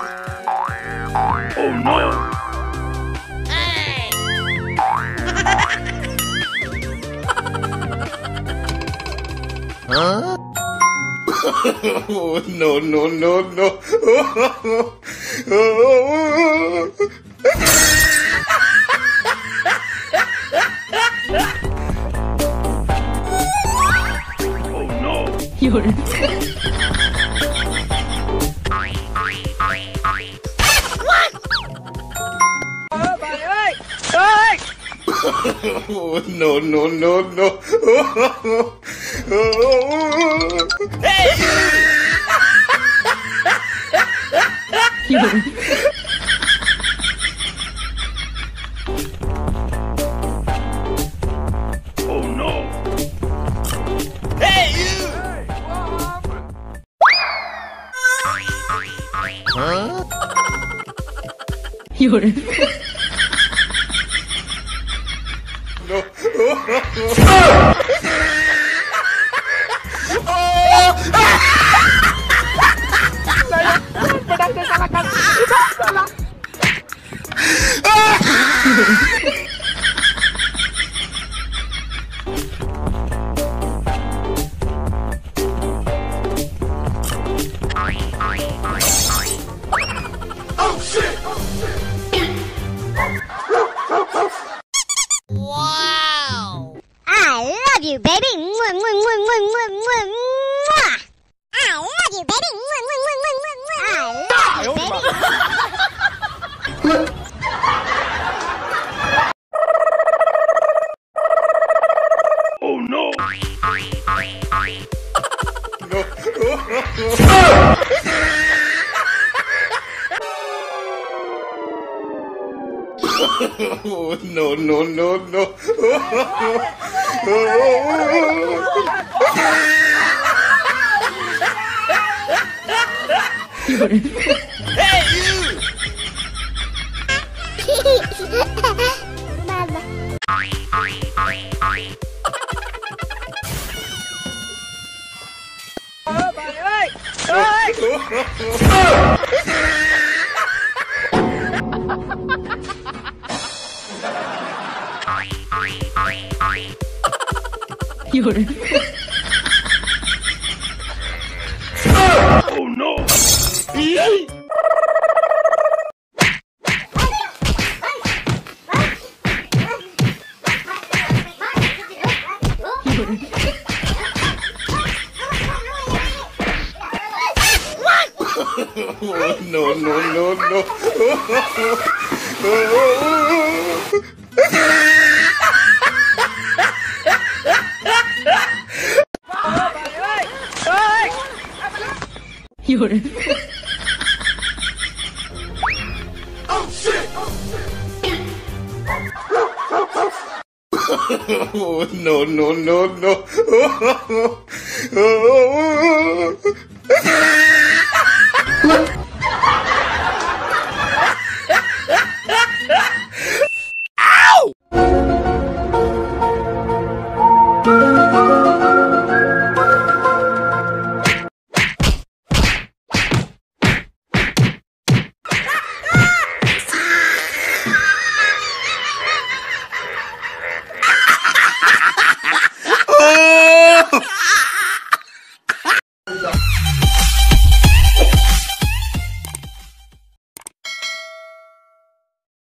Oh no! Huh? oh, no, no, no, no. Oh no! 有人，oh, no, no, no, no. hey! oh no! Hey! You! What happened? You're. no. oh! Baby. Mwah, mwah, mwah, mwah, mwah, mwah, mwah. I love you, baby. Mwah, mwah, mwah, mwah, mwah, mwah. I love you, baby. Oh no! Oh, no, no, no, no. Oh, 有人，Baba. Oh, oh no, no, no, no. Oh, oh. 有人。